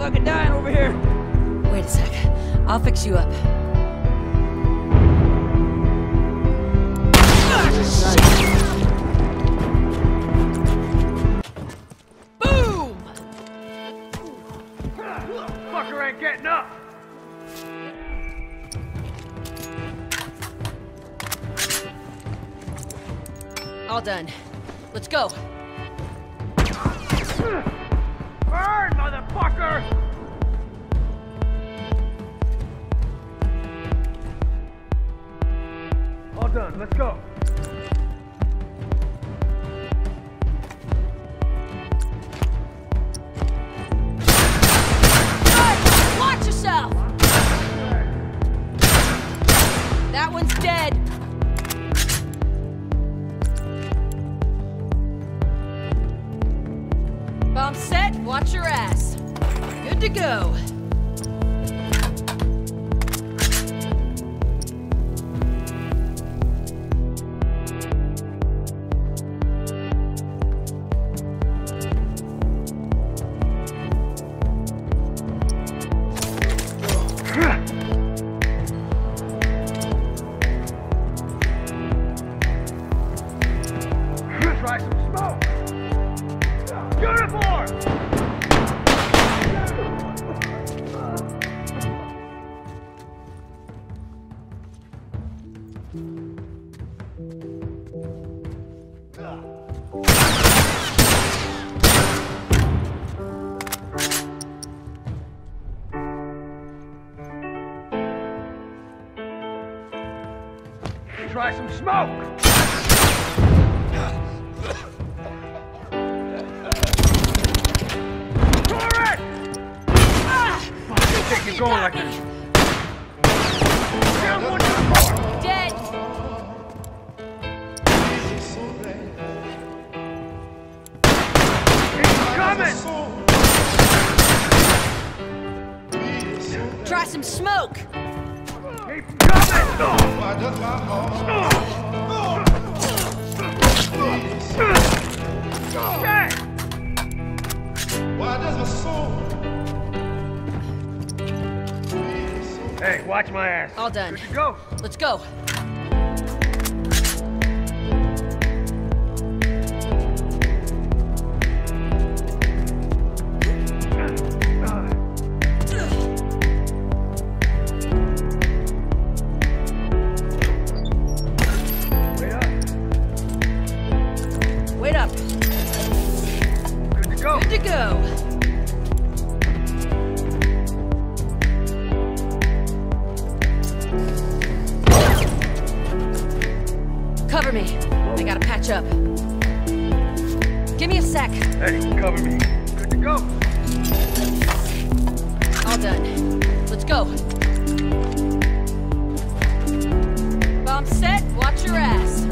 Fucking dying over here! Wait a sec. I'll fix you up. Boom! Fucker ain't getting up! All done. Let's go. Burn, motherfucker! All done, let's go. Try some smoke! Uniform! Try some smoke! Torrent! Fuck, you think you're going like this? Down one uniform! Dead. Keep coming! Try some smoke. Keep coming! Okay! Hey, watch my ass. All done. To go. Let's go. Sec. Hey, cover me. Good to go. All done. Let's go. Bomb set, watch your ass.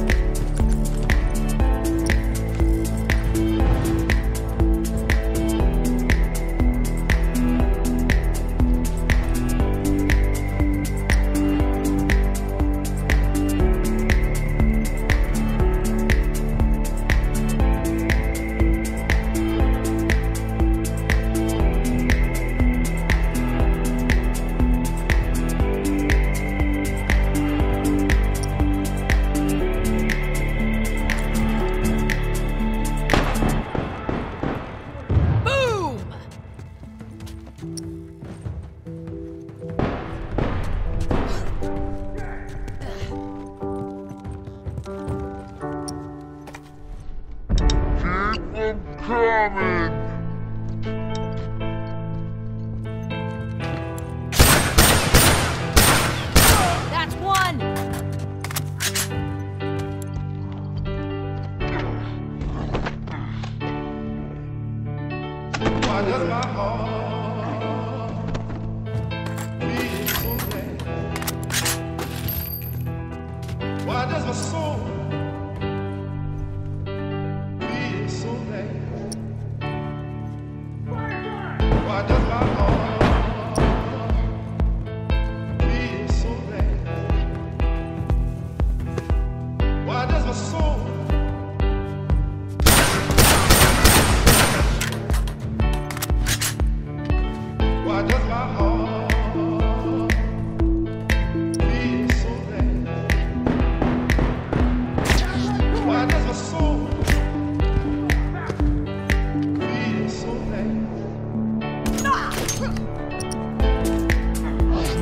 Why does my soul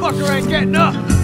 fucker ain't getting up.